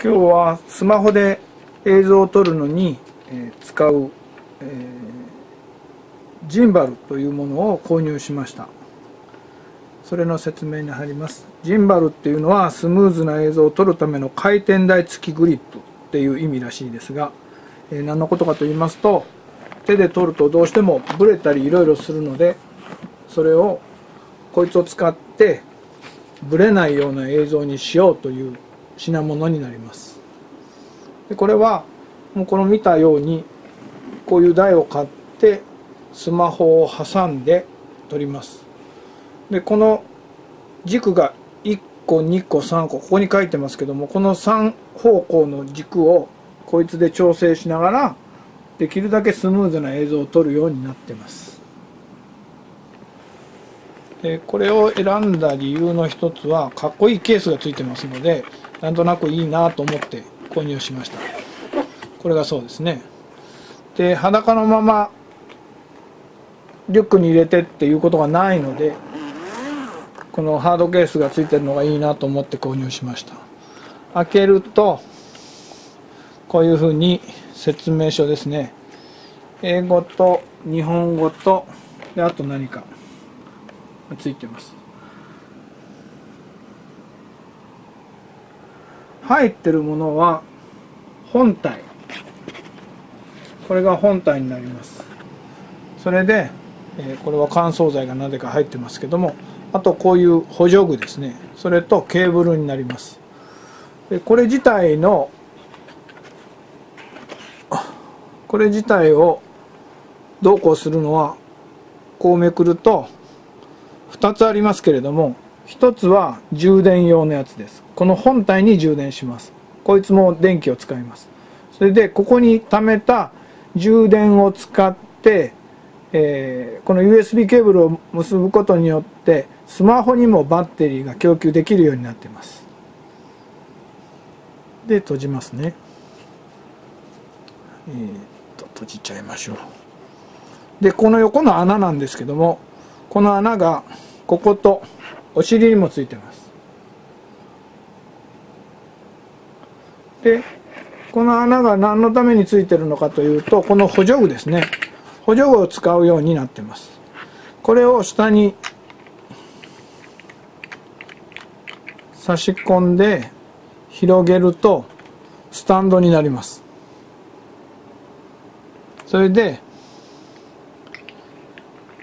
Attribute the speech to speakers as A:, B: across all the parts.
A: 今日はスマホで映像を撮るのに、使う、えー、ジンバルというものを購入しました。それの説明に入ります。ジンバルっていうのはスムーズな映像を撮るための回転台付きグリップっていう意味らしいですが、えー、何のことかと言いますと手で撮るとどうしてもブレたりいろいろするのでそれをこいつを使ってブレないような映像にしようという品物になります。でこれはもうこの見たようにこういう台を買ってスマホを挟んで撮ります。でこの軸が1個2個3個ここに書いてますけどもこの3方向の軸をこいつで調整しながらできるだけスムーズな映像を撮るようになってます。でこれを選んだ理由の一つはかっこいいケースがついてますのでなんとなくいいなと思って購入しました。これがそうですね。で裸のままリュックに入れてっていうことがないのでこのハードケースがついてるのがいいなと思って購入しました。開けるとこういうふうに説明書ですね。英語と日本語とであと何かついてます。入ってるものは本体。これが本体になります。それで、え、これは乾燥剤がなぜか入ってますけどもあとこういう補助具ですね。それとケーブルになります。でこれ自体のこれ自体をどうこうするのはこうめくると2つありますけれども1つは充電用のやつです。この本体に充電します。こいつも電気を使います。それでここに貯めた充電を使って、えー、この USB ケーブルを結ぶことによってスマホにもバッテリーが供給できるようになっています。で閉じますね。えー、っと閉じちゃいましょう。でこの横の穴なんですけどもこの穴がこことお尻にもついてます。でこの穴が何のためについてるのかというとこの補助具ですね。補助具を使うようになってます。これを下に差し込んで広げるとスタンドになります。それで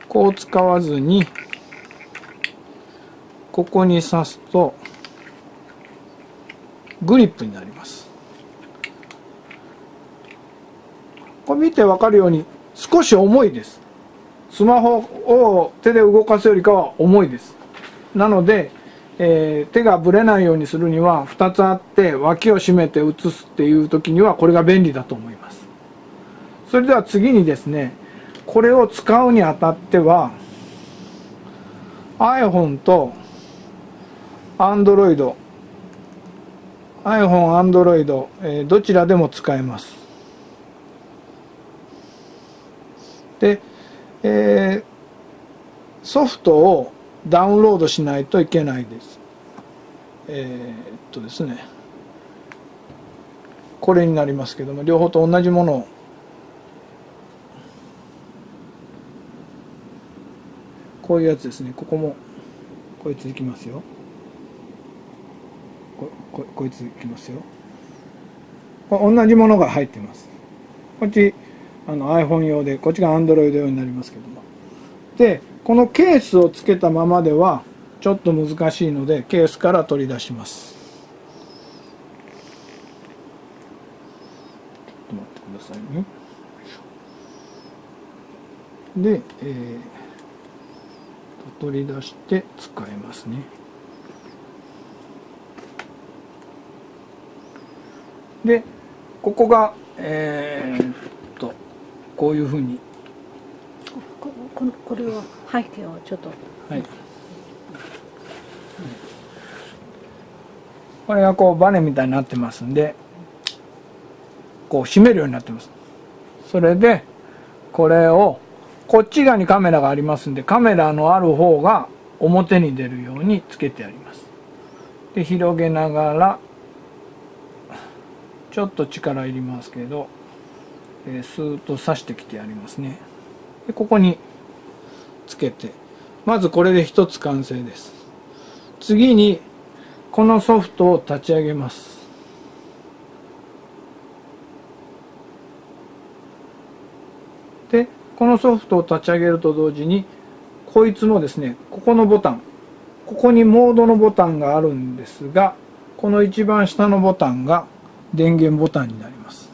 A: こう使わずにここに刺すとグリップになります。これ見てわかるように少し重いです。スマホを手で動かすよりかは重いです。なので、えー、手がぶれないようにするには2つあって脇を締めて写すっていう時にはこれが便利だと思います。それでは次にですねこれを使うにあたっては iPhone と Android iPhone、Android、え、どちらでも使えます。で、えー、ソフトをダウンロードしないといけないです。えー、っとですね。これになりますけども両方と同じものを。こういうやつですね。ここもこいついきますよ。こここいついきますよ。同じものが入ってます。こっちあの iPhone 用でこっちが Android 用になりますけども。でこのケースをつけたままではちょっと難しいのでケースから取り出します。ちょっと待ってくださいね。で、えー、取り出して使えますね。でここがえー、こういうふうに。
B: こここれは背景をちょっと。はい、
A: これがこうバネみたいになってますんでこう締めるようになってます。それでこれをこっち側にカメラがありますんでカメラのある方が表に出るようにつけてあります。で広げながらちょっと力いりますけど、えー、スーッと刺してきてやりますね。でここにつけてまずこれで一つ完成です。次にこのソフトを立ち上げます。でこのソフトを立ち上げると同時にこいつもですねここのボタンここにモードのボタンがあるんですがこの一番下のボタンが電源ボタンになります。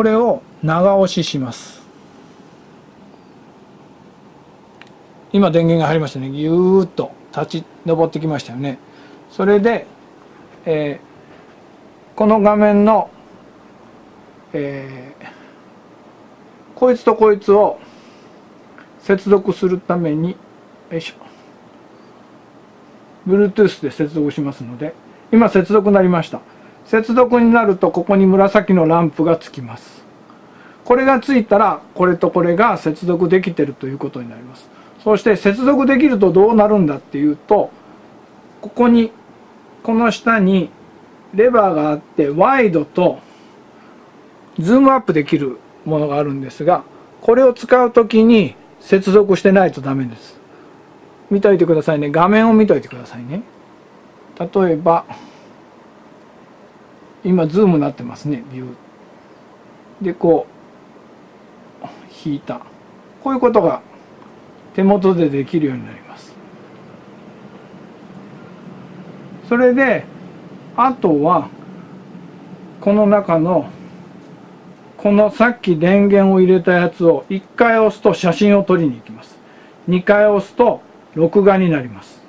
A: これを長押しします。今電源が入りましたね。ぎゅーっと立ち上ってきましたよね。それで、えー、この画面の、えー、こいつとこいつを接続するためによいしょ。Bluetooth で接続しますので今接続になりました。接続になるとここに紫のランプがつきます。これがついたらこれとこれが接続できてるということになります。そして接続できるとどうなるんだっていうとここにこの下にレバーがあってワイドとズームアップできるものがあるんですがこれを使う時に接続してないとダメです。見といてくださいね。画面を見といてくださいね。例えば今ズームになってますねビュー。でこう引いた。こういうことが手元でできるようになります。それであとはこの中のこのさっき電源を入れたやつを1回押すと写真を撮りに行きます。2回押すと録画になります。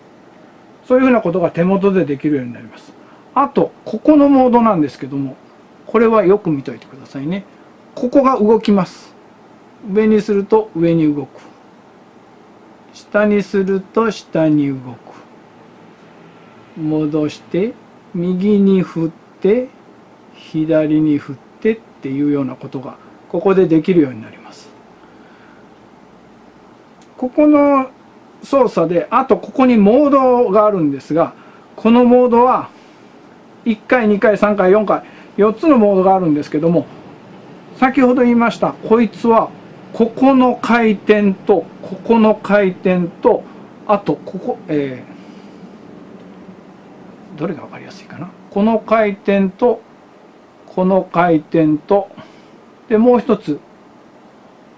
A: そういうふうなことが手元でできるようになります。あとここのモードなんですけどもこれはよく見といてくださいね。ここが動きます。上にすると上に動く。下にすると下に動く。戻して右に振って左に振ってっていうようなことがここでできるようになります。ここの操作であとここにモードがあるんですがこのモードは1回2回3回4回4つのモードがあるんですけども先ほど言いましたこいつはここの回転とここの回転とあとここえー、どれが分かりやすいかな？この回転とこの回転とでもう一つ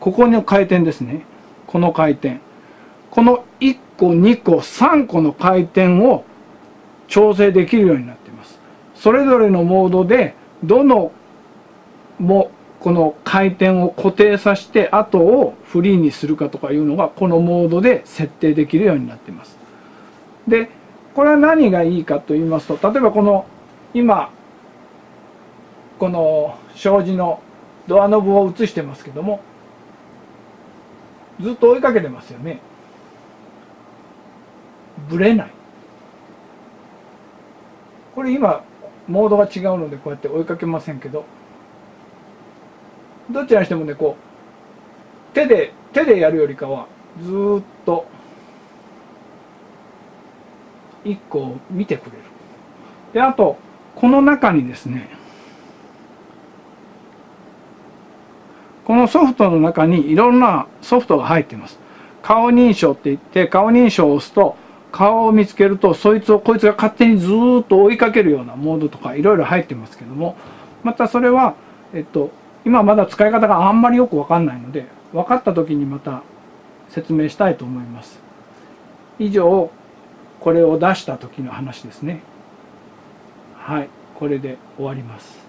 A: ここの回転ですね。この回転。この1個2個3個の回転を調整できるようになっていますそれぞれのモードでどのもこの回転を固定させて後をフリーにするかとかいうのがこのモードで設定できるようになっています。でこれは何がいいかと言いますと例えばこの今この障子のドアノブを映してますけどもずっと追いかけてますよね。ぶれない。これ今モードが違うのでこうやって追いかけませんけどどちらにしてもねこう手で手でやるよりかはずっと一個を見てくれる。であとこの中にですねこのソフトの中にいろんなソフトが入っています。顔認証って言って顔認証を押すと顔を見つけるとそいつをこいつが勝手にずっと追いかけるようなモードとかいろいろ入ってますけどもまたそれはえっと今まだ使い方があんまりよくわかんないので分かった時にまた説明したいと思います。以上これを出した時の話ですね。はいこれで終わります。